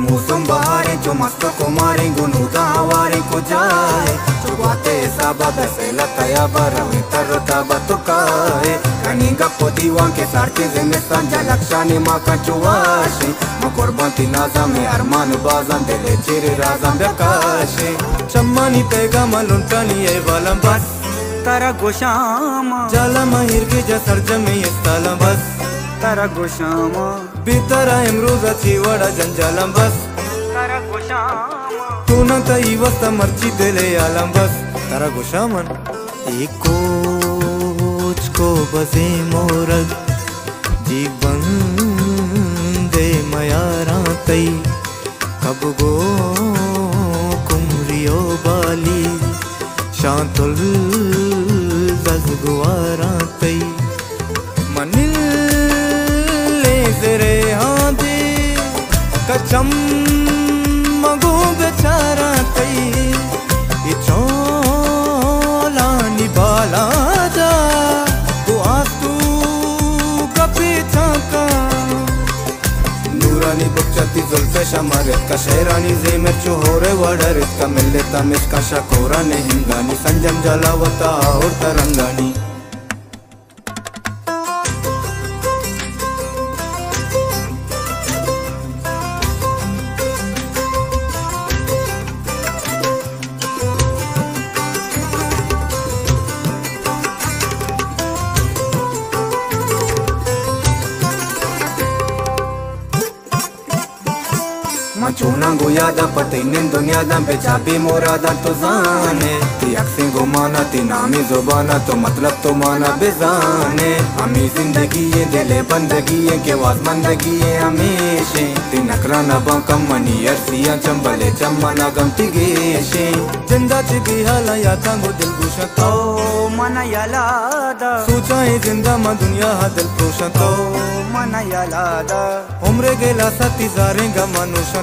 मौसम बहारे जो मस्तों को मारे गुनु दावारे को जाए जो बातें सब बसे लताया बरवे तरता बतुकाए कनिगा पोदीवा के सारते जिमे संजा लक्षाने माका चुवाशे मकोरबंती नाजा में अरमान बाजान दिले चिरे राजा बेकाशे चम्मानी पेगा मलुंटानी ए वालम बस तारा गोशामा जलम हिरगे जा सर्जमे इस्तालम बस तारा गोशामा बितरा इमरुजाची वडा जंजालम बस तारा गोशामा तू न तई वस्त आलम बस मोरग। जीवन दे मयारा तई कब गो कुमरियो बाली। शांतुल जजगुआरा तई मनिल ले जरे हाँ कचम मगो जुल्फे शमारत का शेरानी जेमर चोहोरे वडरित का मिल्ले तमिस का शकोरा ने हिंगानी, संजम जलावता और Machuna goyada patinin दुनियादा बेचाबी मोरादा तो जाने ती अक्सी गुमाना ती नामी जुबाना तो मतलब तो माना बेजाने हमी ज़िंदगी ये दिले बंदगी ये के वाज बंदगी ये हमेशे ती नकरा न बाकम मनी अरसिया चंबले चम्मना गम तिगेशे ज़िंदा ची बिहाला या तांगो दिल गुशा तो मना यालादा सोचाए ज़िंदा मा दुनिया हा दिल पोशा तो मना यालादा उम्र गेला साथी जारेगा मनुष्य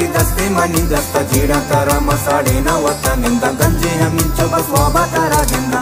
ಹಾಕಿದಷ್ಟೇ ಮನಿಂದಷ್ಟ ಜೀಡ ತರ ಮಸಾಡಿನ ಒತ್ತ ನಿಂದ ಗಂಜಿ ತರ ನಿಂದ